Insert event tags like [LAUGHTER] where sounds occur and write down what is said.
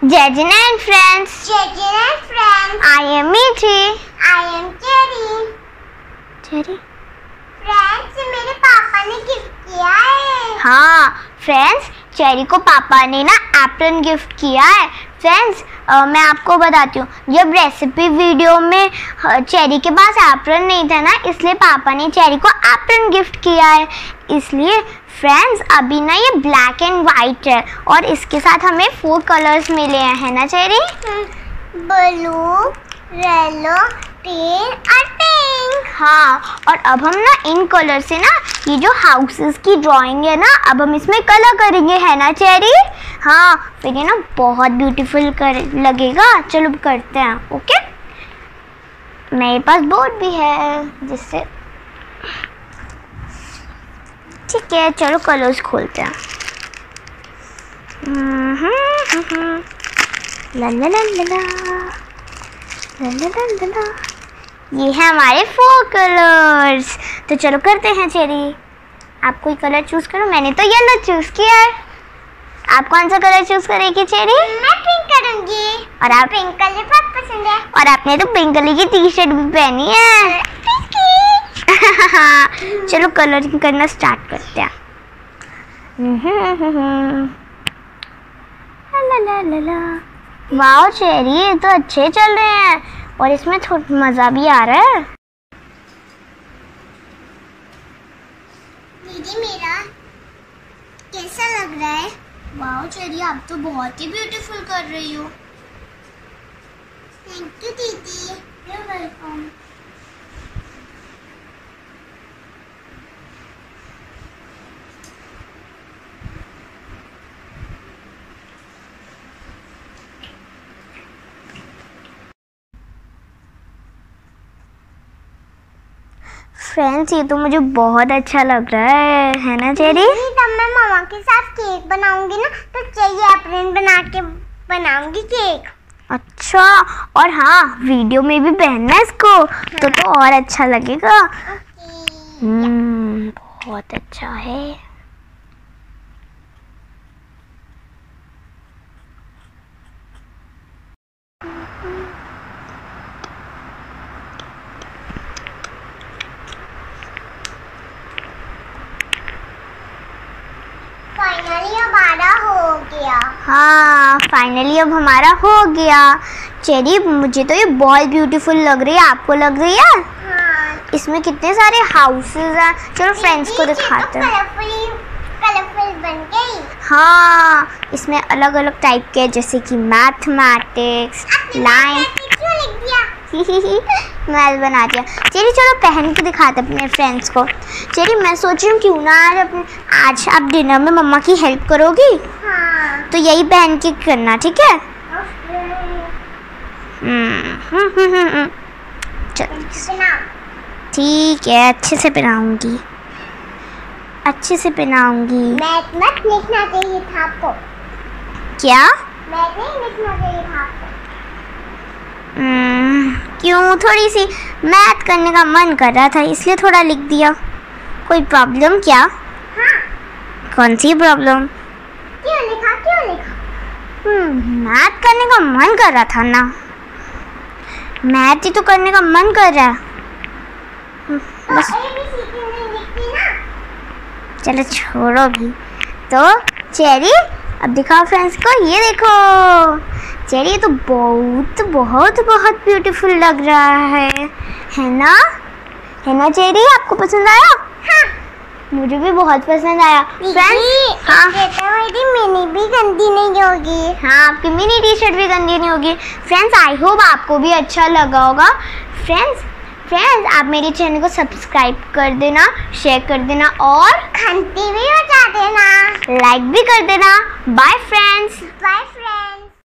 Jajin and friends, Jajin and friends, I am Mitri. I am Cherry. Cherry? Friends मेरे पापा ने gift किया है हाँ फ्रेंड्स चेरी को पापा ने ना एप्रन गिफ्ट किया है फ्रेंड्स मैं आपको बताती हूँ जब रेसिपी वीडियो में चेरी के पास एप्रन नहीं था ना इसलिए पापा ने चेरी को एप्रन गिफ्ट किया है। इसलिए फ्रेंड्स अभी ना ये ब्लैक एंड वाइट है और इसके साथ हमें फोर कलर्स मिले हैं है ना चेरी ब्लू येलो ग्रीन और पिंक हाँ और अब हम ना इन कलर से ना ये जो हाउसेस की ड्राइंग है ना अब हम इसमें कलर करेंगे है ना चेरी हाँ फिर ये ना बहुत ब्यूटीफुल कर, लगेगा। चलो करते हैं ओके मेरे पास बोर्ड भी है, जिससे ठीक है, चलो कलर्स खोलते हैं। ये है हमारे फोर कलर्स तो चलो करते हैं चेरी आप कोई कलर चूज़ करो, मैंने तो येलो चूज़ किया है। आप कौन सा कलर चूज़ करेगी चेरी मैं पिंक करूँगी। और आप? पिंक कलर बहुत पसंद है। और आपने तो पिंक कलर की टी शर्ट भी पहनी है। [LAUGHS] चलो कलरिंग करना स्टार्ट करते हैं। ला वाओ चेरी ये तो अच्छे चल रहे हैं। और इसमें थोड़ा मज़ा भी आ रहा है। दीदी मेरा वाओ चेरी आप तो बहुत ही ब्यूटीफुल कर रही हो। थैंक यू दीदी। वेलकम फ्रेंड्स ये तो मुझे बहुत अच्छा लग रहा है है ना चेरी तब मैं मामा के साथ केक बनाऊँगी ना तो चाहिए अप्रैन बना के बनाऊँगी केक अच्छा और हाँ वीडियो में भी पहनना है इसको तो तो और अच्छा लगेगा। हम्म बहुत अच्छा है। फाइनली हमारा हो गया। हाँ फाइनली अब हमारा हो गया। चेरी मुझे तो ये बहुत ब्यूटीफुल लग रही है। आपको लग रही है? हाँ। इसमें कितने सारे हाउसेस हैं। चलो फ्रेंड्स को दिखाते हैं। हाँ इसमें अलग अलग टाइप के जैसे कि मैथमेटिक्स लाइन [LAUGHS] मैल बना दिया। चलिए चलो पहन के दिखाते अपने फ्रेंड्स को। चलिए मैं सोच रही हूँ क्यों ना आज अपने आज आप डिनर में मम्मा की हेल्प करोगी? हाँ। तो यही पहन के करना ठीक है? हम्म, हम्म, हम्म। चलो। ठीक है अच्छे से पहनाऊँगी अच्छे से पहनाऊँगी मैथ मत लिखना चाहिए था आपको। क्या? मैथ नहीं लिखना चाहिए था आपको। क्यों? थोड़ी सी मैथ करने का मन कर रहा था इसलिए थोड़ा लिख दिया। कोई प्रॉब्लम क्या? हाँ। कौन सी प्रॉब्लम क्यों लिखा क्यों लिखा? मैथ करने का मन कर रहा था ना। मैथ ही तो करने का मन कर रहा है। हम्म, तो बस। चलो छोड़ो भी। तो चेरी अब दिखाओ फ्रेंड्स को ये देखो। चेरी ये तो बहुत बहुत बहुत ब्यूटीफुल लग रहा है। है ना? है ना चेरी? आपको पसंद आया? हाँ। मुझे भी बहुत पसंद आया। फ्रेंड्स हाँ। मेरी मिनी भी गंदी नहीं होगी। हाँ आपकी मिनी टी शर्ट भी गंदी नहीं होगी। फ्रेंड्स आई होप आपको भी अच्छा लगा होगा। फ्रेंड्स फ्रेंड्स आप मेरे चैनल को सब्सक्राइब कर देना शेयर कर देना और घंटी भी बजा देना। लाइक भी कर देना। Bye friends bye